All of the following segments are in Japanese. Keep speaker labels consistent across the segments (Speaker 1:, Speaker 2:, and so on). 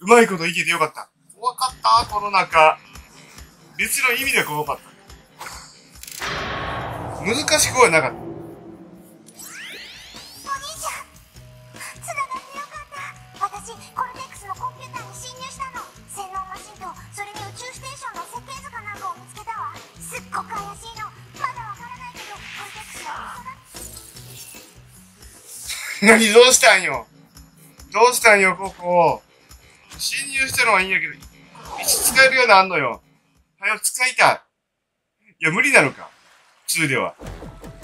Speaker 1: うまいこといけてよかった。怖かった、コロナ禍。別の意味で怖かった。難しくはなかった。何どうしたんよ？どうしたんよ、ここ。侵入したのはいいんやけど、石使えるようなあんのよ？はよ、使いたい。いや、無理なのか？2では。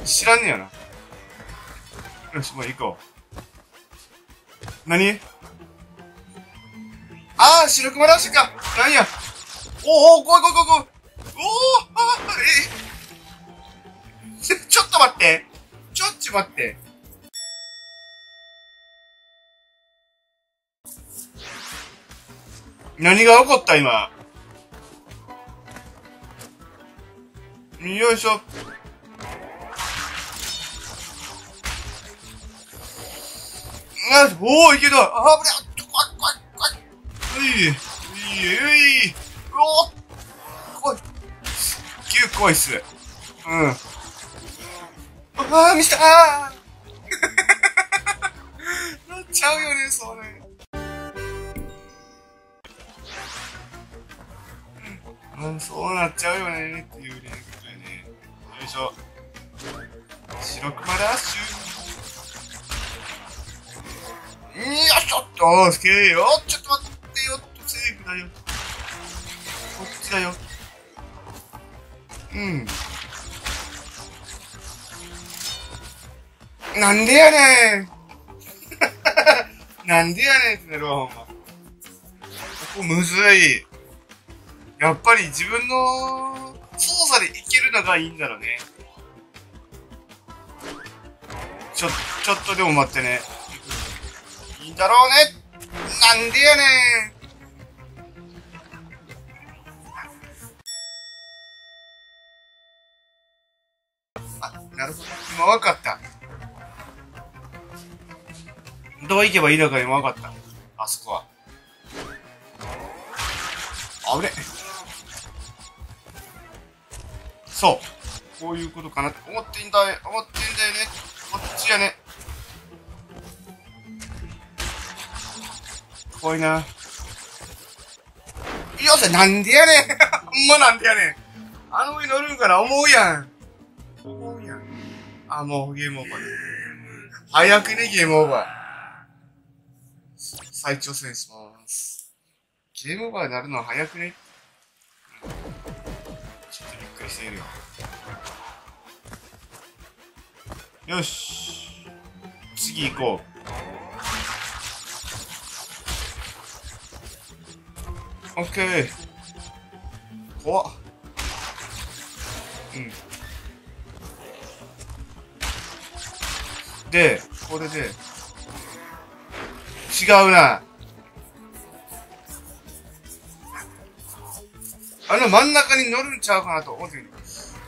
Speaker 1: 知らんねやな。よし、もう行こう。何？ああ、白熊ラッシュか。なんや？おお、怖い怖い怖い怖い。おお、あえ、ちょっと待って。ちょっち待って。何が起こった今？よいしょ。おお、いけた。あ、危ない。怖い、怖い、怖い。うい、うい、うい。うお怖い。すっげえ怖いっす。うん。あー、見したあー なっちゃうよね、それ。うん、そうなっちゃうよねっていうね、ことでね。よいしょ。白熊ダッシュ。よいしょっと、オッケーよ。ちょっと待ってよっと。セーフだよ。こっちだよ。うん。なんでやねん。なんでやねんってなるわ、ほんま。ここむずい。やっぱり自分の操作でいけるのがいいんだろうね。ちょ、ちょっとでも待ってね。いいんだろうね。なんでやねん。あ、なるほど。今わかった。どう行けばいいのか今わかった。あそこは。あぶね。そう。こういうことかなって思ってんだよ、思ってんだよね。こっちやね。怖いな。よっしゃ、なんでやねん ほんまなんでやねんあの上乗るんかな思うやん。思うやん。あ、もうゲームオーバーだ。早くね、ゲームオーバー。再挑戦します。ゲームオーバーになるのは早くねしているよ。よし。次行こう。オッケー。怖っ。うん。で、これで、違うな。あの真ん中に乗るんちゃうかなと思ってる。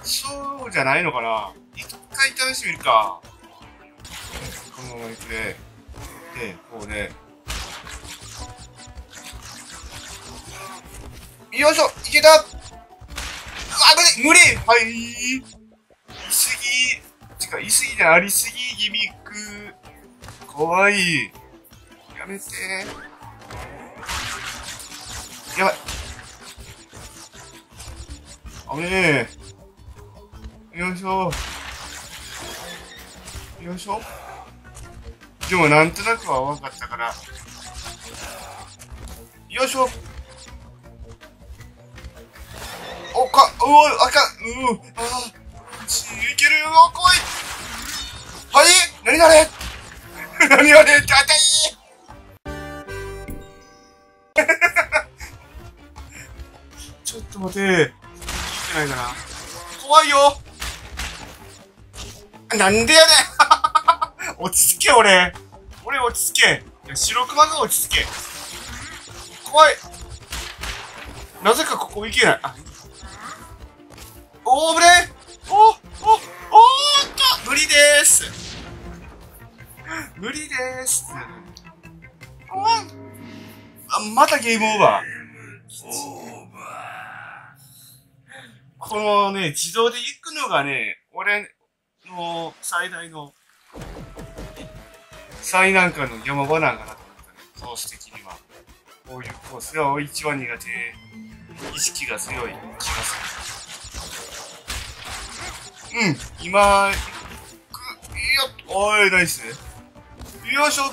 Speaker 1: そうじゃないのかな一回試してみるか。このまま行くで。で、こうで。よいしょいけたあ、無理無理はいいすぎ。てか、言いすぎじゃないありすぎ、ギミック。怖い。やめて。あぶねえ。よいしょ。よいしょ。でもなんとなくは分かったから。よいしょ。おか、うお、あかん、うああ、いけるよ、怖い。はい何あれ 何あれ痛い ちょっと待て。聞いてないかな。怖いよなんでやねん 落ち着け、俺。俺落ち着け。いや白熊が落ち着け。怖い。なぜかここ行けない。あ、おー、ぶれおおおおーっと無理でーす。無理でーす。あ、またゲームオーバー。このね、自動で行くのがね、俺の最大の最難関の山場なんかなと思ったね、コース的には。こういうコースが一番苦手、意識が強い気がする。うん、今、く、よっ、おい、ナイス。よいしょ。よ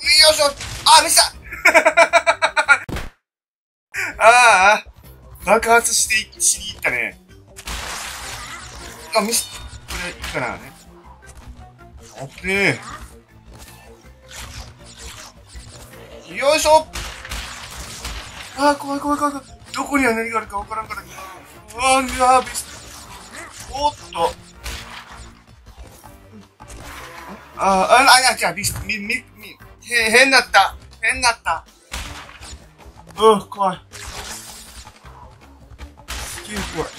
Speaker 1: いしょ。あ、ミスった ああ、爆発して、しに行ったね。あ、ミス、これ、いいかなね。オッケー。よいしょあー、怖い怖い怖い怖い。どこには何があるかわからんから。うわー、うわー、ビス。おっと。あー、あ、あ、じゃあ、ビス、み、み、み、へ、変だった。変だった。うん、怖い。すげえ怖い。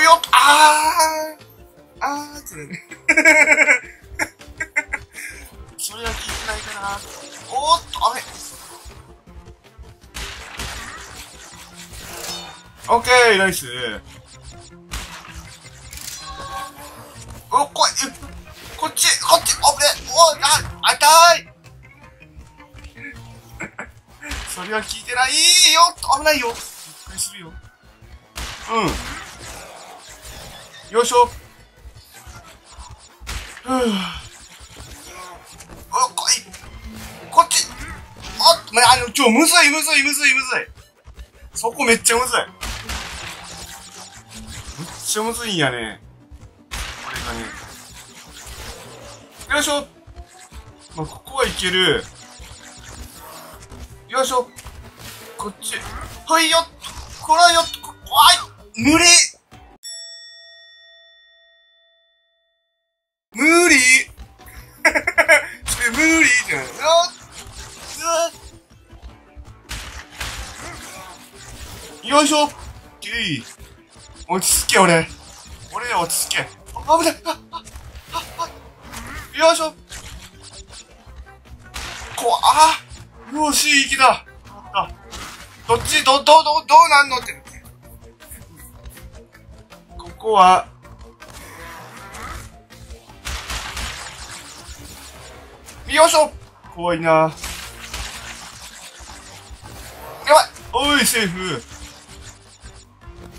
Speaker 1: うよっあーあーってね。それは聞いてないかな。おーっと、あれ。オッケー、ナイス。お、こい、こっち、こっち、おぶね、おい、あ、痛い。それは聞いてないよ危ないよびっくりするよ。うん。よいしょ。ふぅ。お、こい。こっち。おっ、ま、あの、ちょ、むずい、むずい、むずい、むずい。そこめっちゃむずい。めっちゃむずいんやね。これがね。よいしょ。まあ、ここはいける。よいしょ。こっち。はいよ。こらよ。こ怖い。無理。無理。そ れ無理じゃん。あうわよいしょ。ゲイ落ち着け、俺。俺落ち着け。あ危ない。あああよいしょ。こわあよし、いい気だどっち、ど、ど、ど、どうなんのって。ここは、よいしょ。怖いな。やばい。おい、セーフ。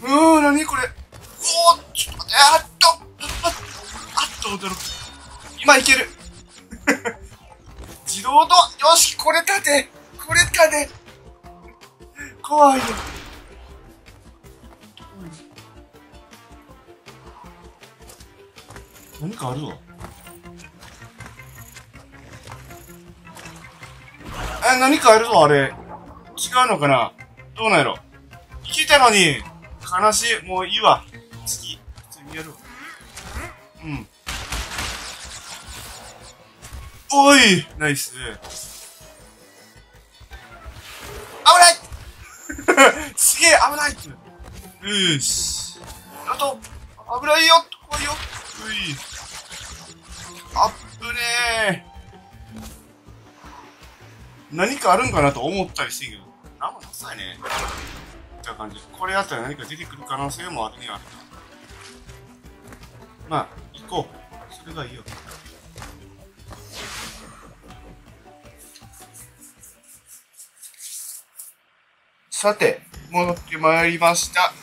Speaker 1: うーん、なにこれ。おー、ちょっと待って、あっと。あっあっと、驚く。今いける。自動ドア。よし、これ立て。これ立て。怖いよ。何かあるわ。え、何かあるぞ、あれ。違うのかな？どうなんやろ？聞いたのに、悲しい。もういいわ。次、次やるわ。うん。おいナイス。危ない すげえ危ないって。よし。あと、危ないよ怖いようい。あっぶねー。何かあるんかなと思ったりしてんけど、なんもなさいね。って感じ。これやったら何か出てくる可能性もあるにはある。まあ、行こう。それがいいよ。さて、戻ってまいりました。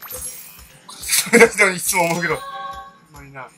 Speaker 1: それだけでもいつも思うけど、うまいな。